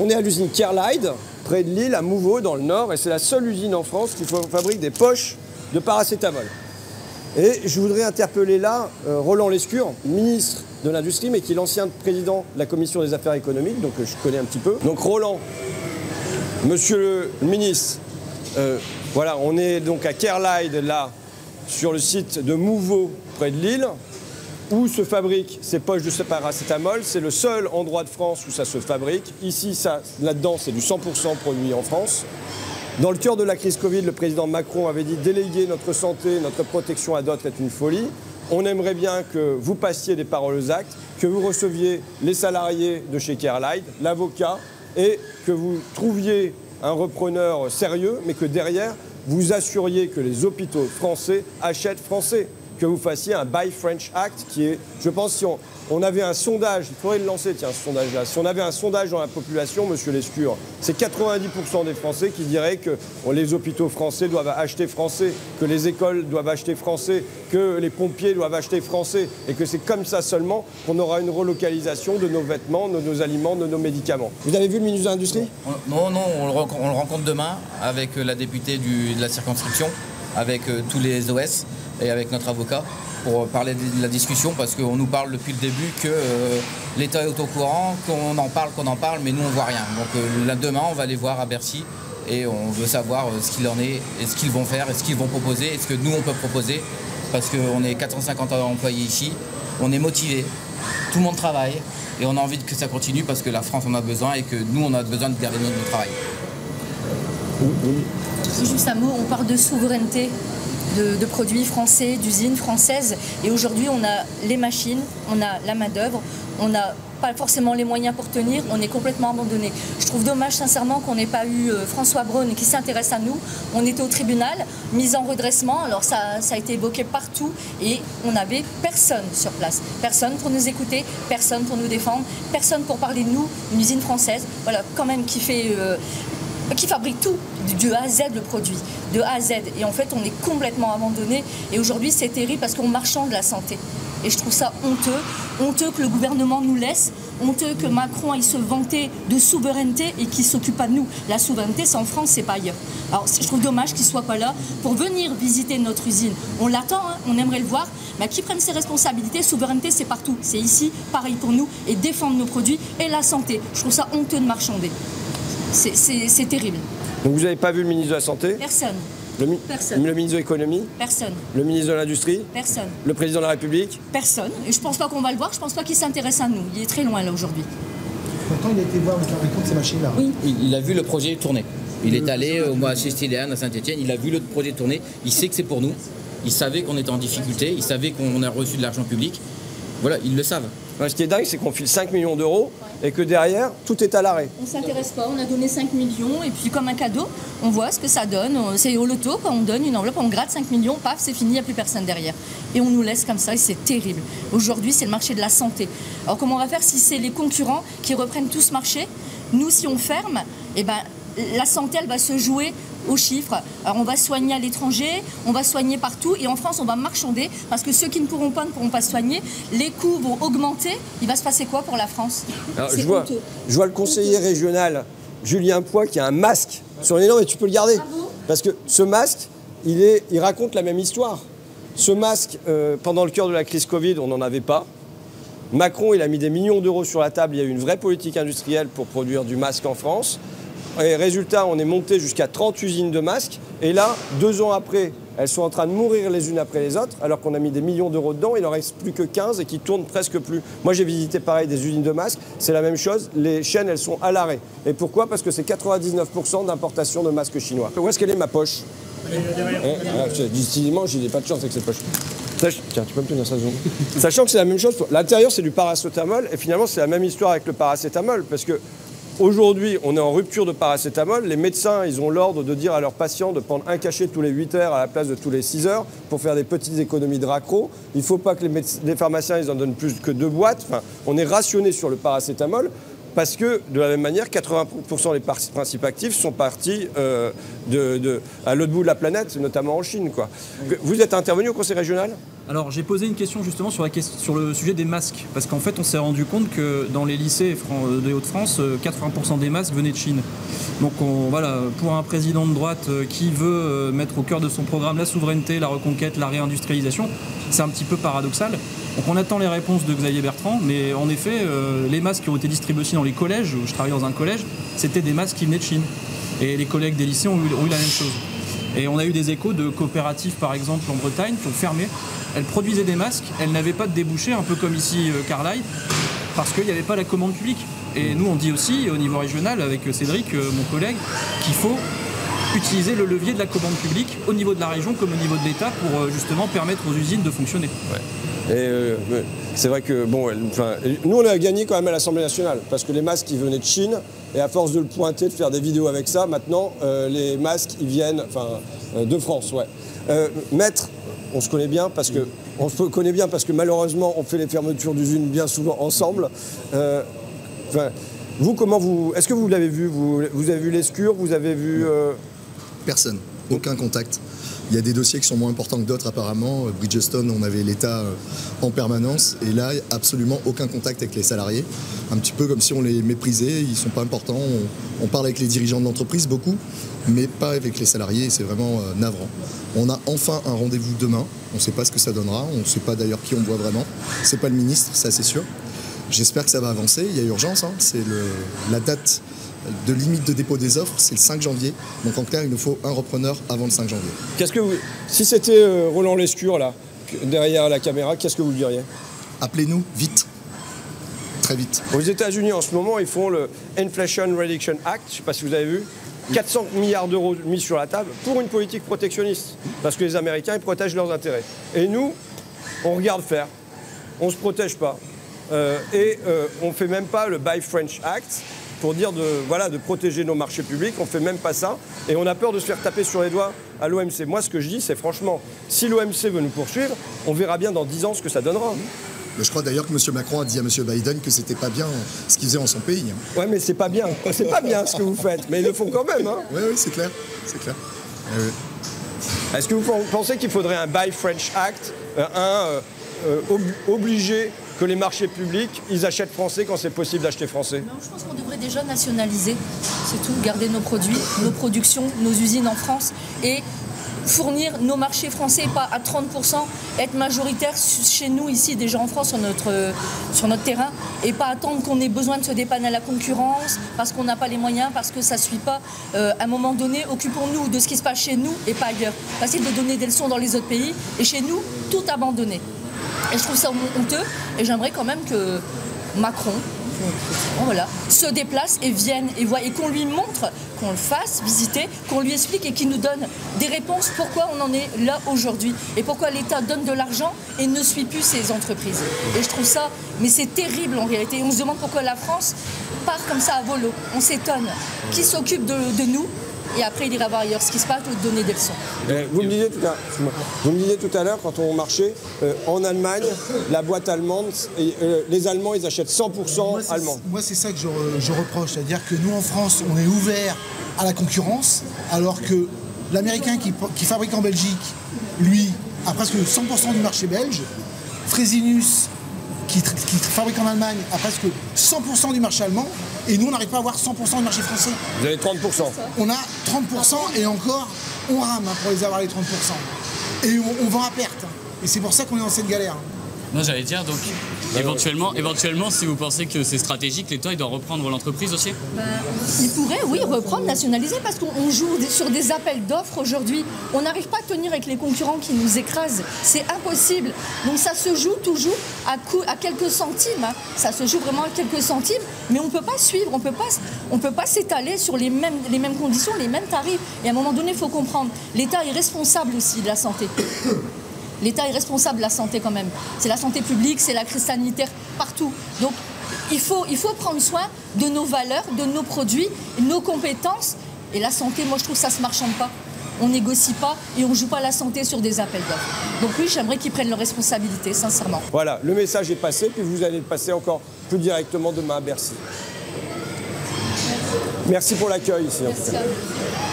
On est à l'usine Kerlide, près de Lille, à Mouveau, dans le Nord, et c'est la seule usine en France qui fabrique des poches de paracétamol. Et je voudrais interpeller là euh, Roland Lescure, ministre de l'Industrie, mais qui est l'ancien président de la Commission des Affaires économiques, donc euh, je connais un petit peu. Donc Roland, monsieur le ministre, euh, voilà, on est donc à Kerlide, là, sur le site de Mouveau, près de Lille, où se fabriquent ces poches de paracétamol. C'est le seul endroit de France où ça se fabrique. Ici, là-dedans, c'est du 100% produit en France. Dans le cœur de la crise Covid, le président Macron avait dit déléguer notre santé, notre protection à d'autres est une folie. On aimerait bien que vous passiez des paroles aux actes, que vous receviez les salariés de chez Kerlight, l'avocat, et que vous trouviez un repreneur sérieux, mais que derrière, vous assuriez que les hôpitaux français achètent français que vous fassiez un Buy French Act qui est, je pense, si on, avait un sondage, il faudrait le lancer, tiens, ce sondage-là. Si on avait un sondage dans la population, monsieur Lescure, c'est 90% des Français qui diraient que les hôpitaux français doivent acheter français, que les écoles doivent acheter français, que les pompiers doivent acheter français, et que c'est comme ça seulement qu'on aura une relocalisation de nos vêtements, de nos aliments, de nos médicaments. Vous avez vu le ministre de l'Industrie? Non, non, on le, rencontre demain avec la députée de la circonscription, avec euh, tous les OS et avec notre avocat pour parler de la discussion parce qu'on nous parle depuis le début que euh, l'État est au courant, qu'on en parle, qu'on en parle, mais nous on voit rien. Donc euh, là demain on va aller voir à Bercy et on veut savoir euh, ce qu'il en est, et ce qu'ils vont faire, et ce qu'ils vont proposer, et ce que nous on peut proposer parce qu'on est 450 employés ici, on est motivés, tout le monde travaille et on a envie que ça continue parce que la France en a besoin et que nous on a besoin de garder notre travail. Juste un mot, on parle de souveraineté de, produits français, d'usines françaises. Et aujourd'hui, on a les machines, on a la main-d'œuvre, on n'a pas forcément les moyens pour tenir, on est complètement abandonné. Je trouve dommage sincèrement qu'on n'ait pas eu euh, François Braun qui s'intéresse à nous. On était au tribunal, mise en redressement, alors ça, a été évoqué partout et on n'avait personne sur place. Personne pour nous écouter, personne pour nous défendre, personne pour parler de nous, une usine française, voilà, quand même qui fait... Euh, qui fabrique tout, de A à Z le produit, de A à Z. Et en fait, on est complètement abandonné. Et aujourd'hui, c'est terrible parce qu'on marchande la santé. Et je trouve ça honteux, honteux que le gouvernement nous laisse, honteux que Macron aille se vanter de souveraineté et qu'il s'occupe pas de nous. La souveraineté, c'est en France, c'est pas ailleurs. Alors je trouve dommage qu'il soit pas là pour venir visiter notre usine. On l'attend, hein, on aimerait le voir, mais qui prenne ses responsabilités. Souveraineté, c'est partout. C'est ici, pareil pour nous, et défendre nos produits et la santé. Je trouve ça honteux de marchander. C'est terrible. Donc vous n'avez pas vu le ministre de la Santé? Personne. Le, Personne. le ministre de l'économie? Personne. Le ministre de l'Industrie? Personne. Le président de la République? Personne. Et je ne pense pas qu'on va le voir, je ne pense pas qu'il s'intéresse à nous. Il est très loin là aujourd'hui. Pourtant, il a été voir le fabricant de ces machines-là. Oui. Il, a vu le projet tourner. Il est allé au mois chez Styléane à Saint-Etienne, il a vu le projet tourner, il sait que c'est pour nous. Il savait qu'on était en difficulté, il savait qu'on a reçu de l'argent public. Voilà, ils le savent. Ce qui est dingue, c'est qu'on file 5 millions d'euros et que derrière, tout est à l'arrêt. On ne s'intéresse pas, on a donné 5 millions et puis comme un cadeau, on voit ce que ça donne. C'est au loto, quand on donne une enveloppe, on gratte 5 millions, paf, c'est fini, il n'y a plus personne derrière. Et on nous laisse comme ça et c'est terrible. Aujourd'hui, c'est le marché de la santé. Alors comment on va faire si c'est les concurrents qui reprennent tout ce marché? Nous, si on ferme, eh ben, la santé, elle va se jouer aux chiffres. Alors on va soigner à l'étranger, on va soigner partout et en France on va marchander parce que ceux qui ne pourront pas ne pourront pas soigner, les coûts vont augmenter. Il va se passer quoi pour la France? Je, vois, je vois le conseiller régional Julien Poix qui a un masque sur les noms et tu peux le garder. Parce que ce masque, il, est, il raconte la même histoire. Ce masque, euh, pendant le cœur de la crise Covid, on n'en avait pas. Macron, il a mis des millions d'euros sur la table. Il y a eu une vraie politique industrielle pour produire du masque en France. Et résultat, on est monté jusqu'à 30 usines de masques. Et là, deux ans après, elles sont en train de mourir les unes après les autres, alors qu'on a mis des millions d'euros dedans. Il n'en reste plus que 15 et qui tournent presque plus. Moi, j'ai visité pareil des usines de masques. C'est la même chose. Les chaînes, elles sont à l'arrêt. Et pourquoi? Parce que c'est 99% d'importation de masques chinois. Où est-ce qu'elle est ma poche? Eh, Décidément, j'ai pas de chance avec cette poche. Tiens, tu peux me tenir ça Sachant que c'est la même chose. L'intérieur, c'est du paracétamol. Et finalement, c'est la même histoire avec le paracétamol. Parce que Aujourd'hui, on est en rupture de paracétamol. Les médecins, ils ont l'ordre de dire à leurs patients de prendre un cachet tous les 8 heures à la place de tous les 6 heures pour faire des petites économies de raccro. Il ne faut pas que les, pharmaciens ils en donnent plus que deux boîtes. on est rationné sur le paracétamol parce que, de la même manière, 80% des principes actifs sont partis euh, à l'autre bout de la planète, notamment en Chine. Vous êtes intervenu au Conseil régional? Alors j'ai posé une question justement sur, le sujet des masques, parce qu'en fait on s'est rendu compte que dans les lycées de Hauts-de-France, 80% des masques venaient de Chine. Donc voilà, pour un président de droite qui veut mettre au cœur de son programme la souveraineté, la reconquête, la réindustrialisation, c'est un petit peu paradoxal. Donc on attend les réponses de Xavier Bertrand, mais en effet, euh, les masques qui ont été distribués aussi dans les collèges, je travaille dans un collège, c'était des masques qui venaient de Chine. Et les collègues des lycées ont eu, la même chose. Et on a eu des échos de coopératives, par exemple, en Bretagne, qui ont fermé. Elles produisaient des masques, elles n'avaient pas de débouchés, un peu comme ici euh, parce qu'il n'y avait pas la commande publique. Et nous, on dit aussi, au niveau régional, avec Cédric, euh, mon collègue, qu'il faut utiliser le levier de la commande publique au niveau de la région comme au niveau de l'État pour justement permettre aux usines de fonctionner. Et euh, c'est vrai que, bon, nous on a gagné quand même à l'Assemblée nationale, parce que les masques ils venaient de Chine, et à force de le pointer, de faire des vidéos avec ça, maintenant euh, les masques ils viennent enfin, euh, de France. Ouais. maître, on se connaît bien parce que on se connaît bien parce que malheureusement on fait les fermetures d'usines bien souvent ensemble. vous comment vous est-ce que vous l'avez vu vous, vous, avez vu l'escure Vous avez vu Personne, aucun contact. Il y a des dossiers qui sont moins importants que d'autres apparemment. Bridgestone, on avait l'État euh, en permanence et là, absolument aucun contact avec les salariés. Un petit peu comme si on les méprisait, ils ne sont pas importants. On, parle avec les dirigeants de l'entreprise beaucoup, mais pas avec les salariés c'est vraiment euh, navrant. On a enfin un rendez-vous demain. On ne sait pas ce que ça donnera. On ne sait pas d'ailleurs qui on voit vraiment. C'est pas le ministre, ça c'est sûr. J'espère que ça va avancer. Il y a urgence. Hein. C'est la date de limite de dépôt des offres, c'est le 5 janvier. Donc en clair, il nous faut un repreneur avant le 5 janvier. Qu'est-ce que vous... Si c'était euh, Roland Lescure, là, derrière la caméra, qu'est-ce que vous diriez? Appelez-nous vite. Très vite. Aux États-Unis, en ce moment, ils font le Inflation Reduction Act, je ne sais pas si vous avez vu. 400 milliards d'euros mis sur la table pour une politique protectionniste. Parce que les Américains, ils protègent leurs intérêts. Et nous, on regarde faire. On ne se protège pas. Euh, et euh, on ne fait même pas le Buy French Act, pour dire de, voilà, de protéger nos marchés publics. On ne fait même pas ça. Et on a peur de se faire taper sur les doigts à l'OMC. Moi, ce que je dis, c'est franchement, si l'OMC veut nous poursuivre, on verra bien dans 10 ans ce que ça donnera. je crois d'ailleurs que M. Macron a dit à M. Biden que c'était pas bien ce qu'ils faisaient en son pays. Ouais, mais c'est pas bien. C'est pas bien ce que vous faites. Mais ils le font quand même. Hein. Oui, oui, c'est clair. C'est clair. Est-ce que vous pensez qu'il faudrait un Buy French Act, euh, un euh, euh, obligé que les marchés publics, ils achètent français quand c'est possible d'acheter français Non, je pense qu'on devrait déjà nationaliser, c'est tout, garder nos produits, nos productions, nos usines en France et fournir nos marchés français, pas à 30%, être majoritaire chez nous ici, déjà en France, sur notre, sur notre terrain, et pas attendre qu'on ait besoin de se dépanner à la concurrence, parce qu'on n'a pas les moyens, parce que ça ne suit pas. Euh, à un moment donné, occupons-nous de ce qui se passe chez nous et pas ailleurs. Facile de donner des leçons dans les autres pays, et chez nous, tout abandonné. Et je trouve ça honteux. Et j'aimerais quand même que Macron se déplace et vienne et voit et qu'on lui montre, qu'on le fasse visiter, qu'on lui explique et qu'il nous donne des réponses pourquoi on en est là aujourd'hui et pourquoi l'État donne de l'argent et ne suit plus ses entreprises. Et je trouve ça, mais c'est terrible en réalité. On se demande pourquoi la France part comme ça à volo. On s'étonne. Qui s'occupe de nous et après il ira voir ailleurs ce qui se passe ou donner des leçons. vous, me disiez tout à, l'heure, quand on marchait, euh, en Allemagne, la boîte allemande, euh, les Allemands, ils achètent 100% allemand. Moi, c'est ça que je, reproche, c'est-à-dire que nous, en France, on est ouvert à la concurrence, alors que l'Américain qui, qui, fabrique en Belgique, lui, a presque 100% du marché belge. Frésinus, qui, fabrique en Allemagne a presque 100% du marché allemand et nous on n'arrive pas à avoir 100% du marché français. Vous avez 30% On a 30% et encore on rame hein, pour les avoir les 30%. Et on, on vend à perte. Et c'est pour ça qu'on est dans cette galère. Non, j'allais dire, donc éventuellement, éventuellement, si vous pensez que c'est stratégique, l'État il doit reprendre l'entreprise aussi bah, Il pourrait, oui, reprendre, nationaliser, parce qu'on joue sur des appels d'offres aujourd'hui. On n'arrive pas à tenir avec les concurrents qui nous écrasent. C'est impossible. Donc ça se joue toujours à, à quelques centimes. Hein. Ça se joue vraiment à quelques centimes, mais on ne peut pas suivre, on ne peut pas s'étaler sur les mêmes, les mêmes conditions, les mêmes tarifs. Et à un moment donné, il faut comprendre, l'État est responsable aussi de la santé. L'État est responsable de la santé quand même. C'est la santé publique, c'est la crise sanitaire partout. Donc il faut, il faut prendre soin de nos valeurs, de nos produits, nos compétences. Et la santé, moi je trouve que ça ne se marchande pas. On négocie pas et on joue pas la santé sur des appels d'offres. Donc oui, j'aimerais qu'ils prennent leurs responsabilités, sincèrement. Voilà, le message est passé, puis vous allez le passer encore plus directement demain à Bercy. Merci pour l'accueil ici. en tout cas. à vous.